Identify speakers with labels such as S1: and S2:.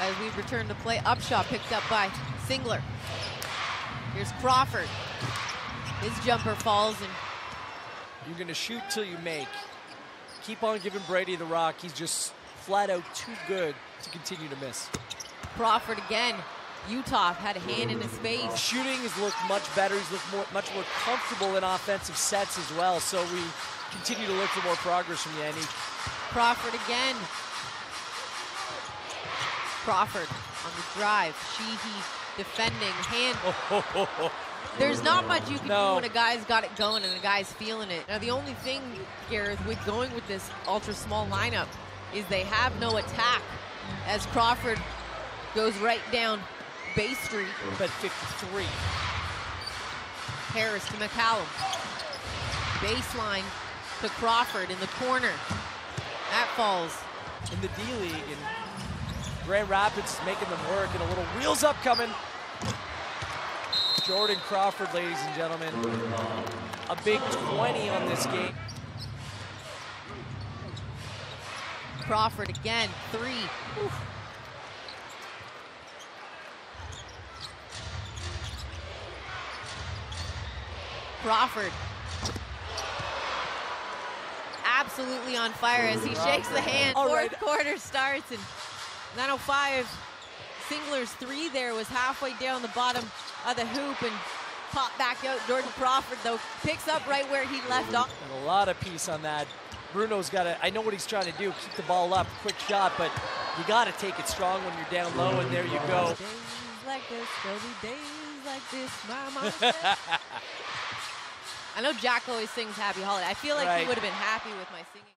S1: as we return to play. Upshaw picked up by Singler. Here's Crawford. His jumper falls and
S2: You're going to shoot till you make. Keep on giving Brady the rock. He's just flat out too good to continue to miss.
S1: Crawford again. Utah had a hand in his face.
S2: Shooting has looked much better. He's looked more, much more comfortable in offensive sets as well. So we continue to look for more progress from Yanni.
S1: Crawford again. Crawford on the drive. Sheehy defending. Hand. There's not much you can
S2: No.
S1: do when a guy's got it going and a guy's feeling it. Now, the only thing, Gareth, with going with this ultra small lineup is they have no attack as Crawford goes right down Bay Street.
S2: But 53.
S1: Harris to McCallum. Baseline to Crawford in the corner. That falls.
S2: in the D League, and Grand Rapids is making them work, and a little wheels up coming. Jordan Crawford, ladies and gentlemen, a big 20 on this game.
S1: Crawford again, three. Oof. Crawford. Absolutely on fire as he shakes the hand.
S2: All
S1: Fourth
S2: right.
S1: quarter starts and 905. Singler's three there was halfway down the bottom of the hoop and popped back out. Jordan Crawford, though, picks up right where he left off.
S2: And a lot of peace on that. Bruno's got to, I know what he's trying to do, keep the ball up, quick shot, but you got to take it strong when you're down low, and there you go.
S1: Days like this, there'll be days like this, my. I know Jack always sings Happy Holiday. I feel like he would have been happy with my singing.